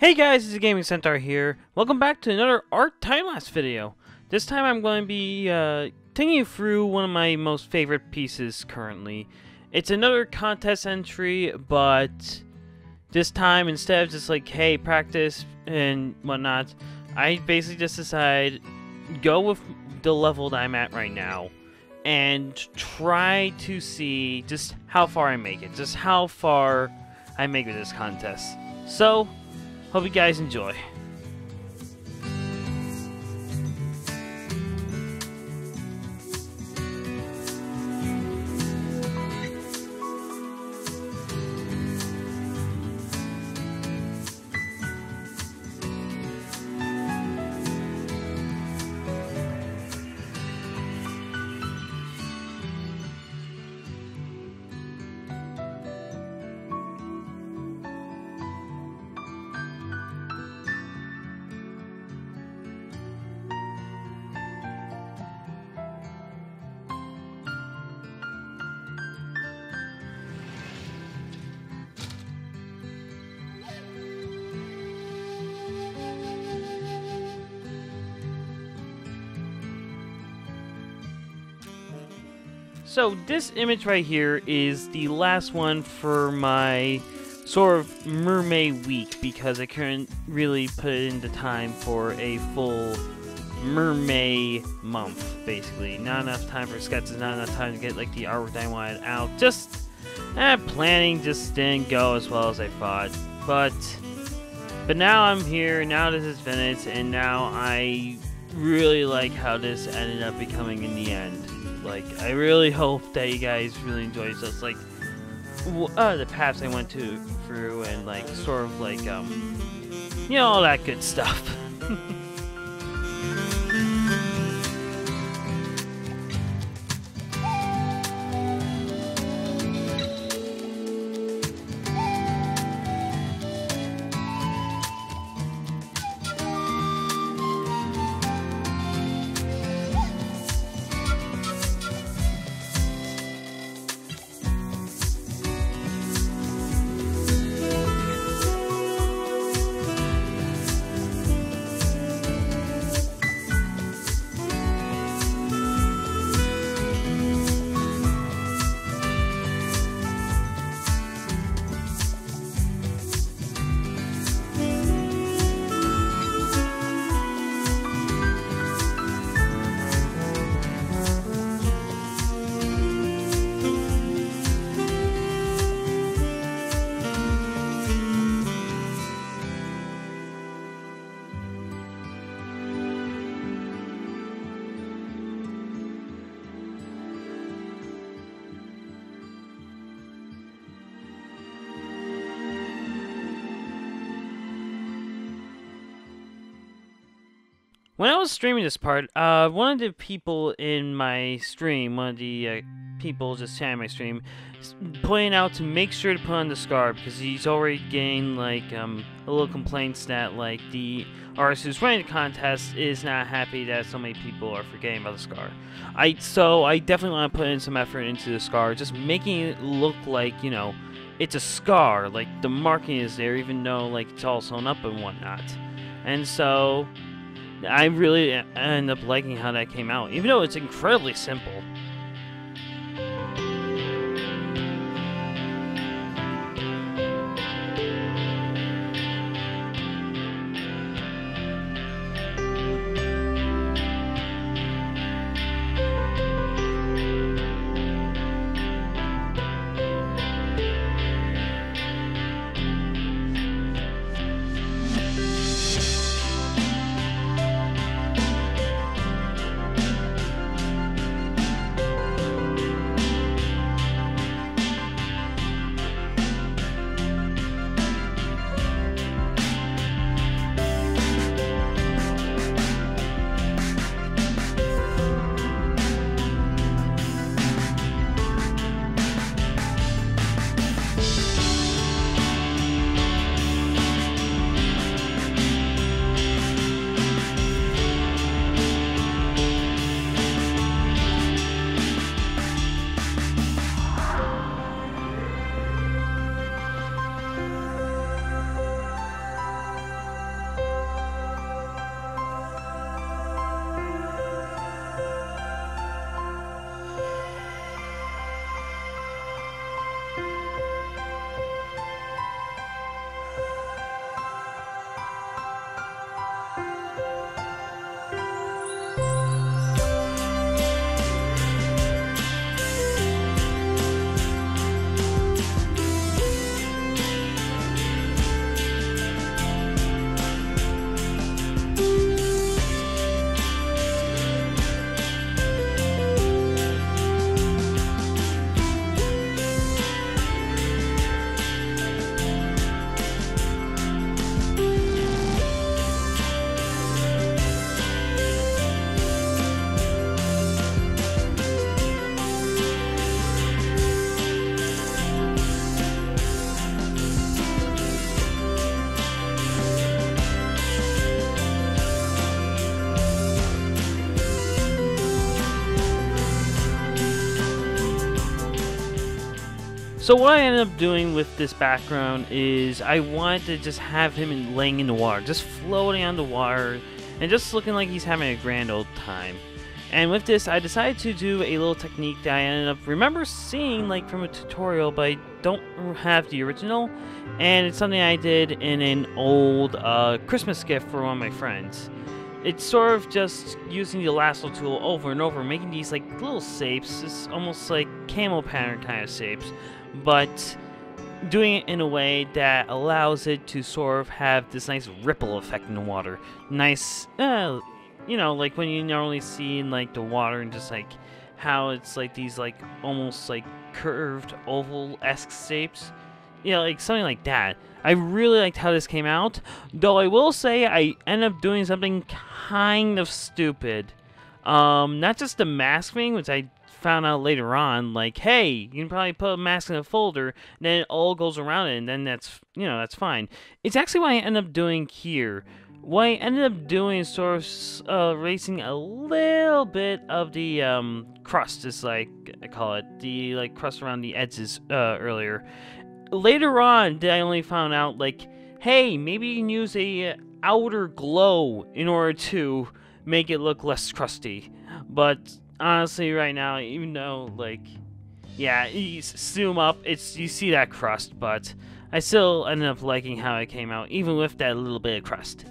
Hey guys, it's Gaming Centaur here. Welcome back to another art time-lapse video. This time I'm going to be uh, taking you through one of my most favorite pieces currently. It's another contest entry, but this time instead of just like, hey, practice and whatnot, I basically just decide go with the level that I'm at right now and try to see just how far I make it, just how far I make with this contest. So, Hope you guys enjoy. So this image right here is the last one for my sort of mermaid week because I couldn't really put in the time for a full mermaid month basically. Not enough time for sketches, not enough time to get like the artwork that I wanted out. Just eh, planning just didn't go as well as I thought. But but now I'm here, now this is finished, and now I really like how this ended up becoming in the end. Like, I really hope that you guys really enjoy this. Like, uh, the paths I went to through and like sort of like um, you know, all that good stuff. When I was streaming this part, uh, one of the people in my stream, one of the uh, people just chatting my stream, pointing out to make sure to put on the scar because he's already getting like um, a little complaints that like the artist who's running the contest is not happy that so many people are forgetting about the scar. I so I definitely want to put in some effort into the scar, just making it look like you know it's a scar, like the marking is there, even though like it's all sewn up and whatnot. And so I really end up liking how that came out, even though it's incredibly simple. So what I ended up doing with this background is I wanted to just have him laying in the water, just floating on the water, and just looking like he's having a grand old time. And with this, I decided to do a little technique that I ended up remember seeing like from a tutorial, but I don't have the original. And it's something I did in an old uh, Christmas gift for one of my friends it's sort of just using the lasso tool over and over, making these like little shapes. It's almost like camel pattern kind of shapes, but doing it in a way that allows it to sort of have this nice ripple effect in the water. Nice, uh, you know, like when you normally see in like the water and just like how it's like these like almost like curved oval-esque shapes. Yeah, like something like that. I really liked how this came out, though I will say I end up doing something kind of stupid. Um, not just the mask thing, which I found out later on, like, hey, you can probably put a mask in a folder, and then it all goes around it, and then that's, you know, that's fine. It's actually what I end up doing here. What I ended up doing is sort of uh, erasing a little bit of the um, crust, is like I call it, the like crust around the edges uh, earlier, later on did I only found out like, hey, maybe you can use a uh, outer glow in order to make it look less crusty. But honestly, right now, even though like, yeah, you zoom up, it's you see that crust, but I still ended up liking how it came out, even with that little bit of crust.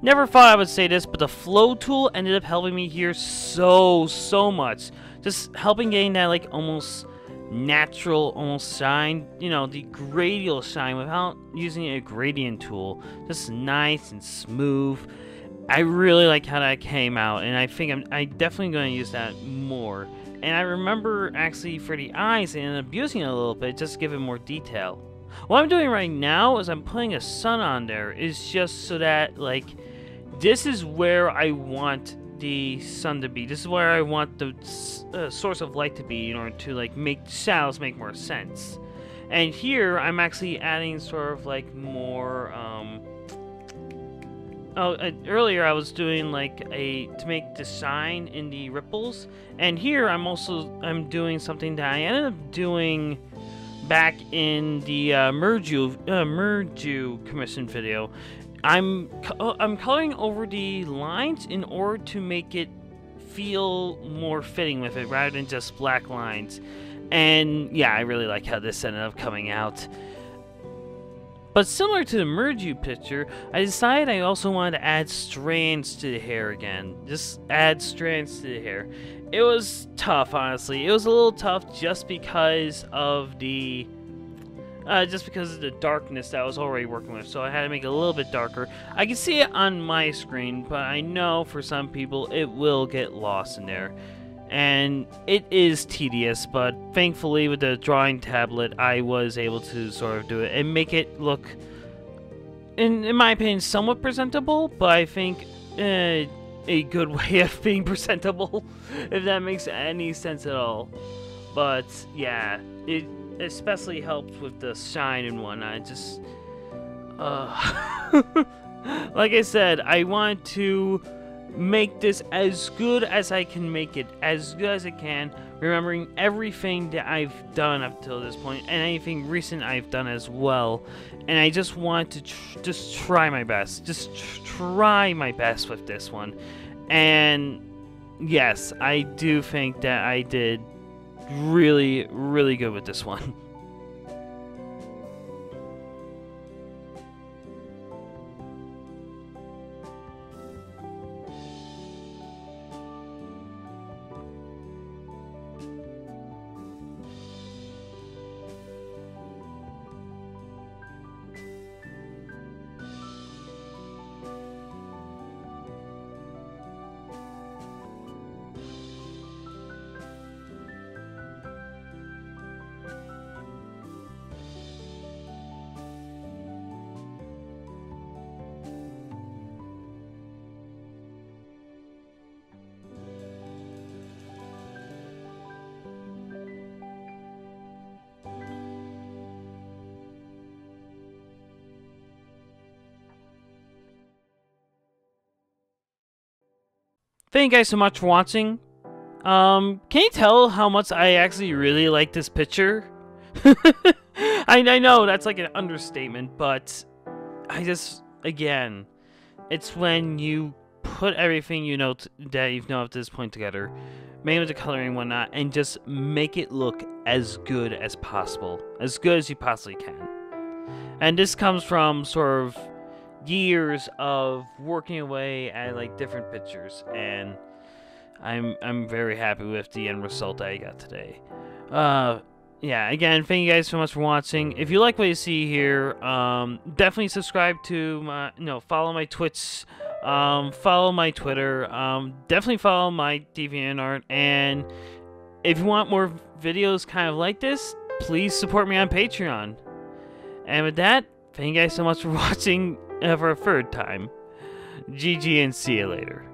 Never thought I would say this, but the flow tool ended up helping me here so, so much. Just helping getting that, like, almost natural, almost shine, you know, the gradial shine without using a gradient tool. Just nice and smooth. I really like how that came out, and I think I'm I definitely going to use that more. And I remember actually for the eyes, I ended up using it a little bit just to give it more detail. What I'm doing right now is I'm putting a sun on there. Is just so that, like, this is where I want the sun to be. This is where I want the uh, source of light to be in order to like make shadows make more sense. And here I'm actually adding sort of like more. Um, oh, uh, earlier I was doing like a to make the shine in the ripples, and here I'm also I'm doing something that I ended up doing back in the uh, Merju uh, Merju commission video. I'm uh, I'm coloring over the lines in order to make it feel more fitting with it rather than just black lines. And yeah, I really like how this ended up coming out. But similar to the Merju picture, I decided I also wanted to add strands to the hair again. Just add strands to the hair. It was tough, honestly. It was a little tough just because of the... Uh, just because of the darkness that I was already working with, so I had to make it a little bit darker. I can see it on my screen, but I know for some people it will get lost in there and it is tedious, but thankfully with the drawing tablet, I was able to sort of do it and make it look, in, in my opinion, somewhat presentable, but I think uh, a good way of being presentable, if that makes any sense at all. But yeah, it especially helps with the shine and whatnot. Just, uh, like I said, I want to make this as good as I can make it, as good as I can, remembering everything that I've done up till this point, and anything recent I've done as well. And I just want to tr just try my best, just tr try my best with this one. And yes, I do think that I did really, really good with this one. Thank you guys so much for watching. Um, can you tell how much I actually really like this picture? I, I know that's like an understatement, but I just, again, it's when you put everything you know that you've known at this point together, mainly the coloring and whatnot, and just make it look as good as possible, as good as you possibly can. And this comes from sort of years of working away at like different pictures and I'm I'm very happy with the end result I got today. Uh yeah, again, thank you guys so much for watching. If you like what you see here, um, definitely subscribe to my, no, follow my Twitch, um, follow my Twitter, um, definitely follow my DeviantArt, and if you want more videos kind of like this, please support me on Patreon. And with that, thank you guys so much for watching, for a third time. GG and see you later.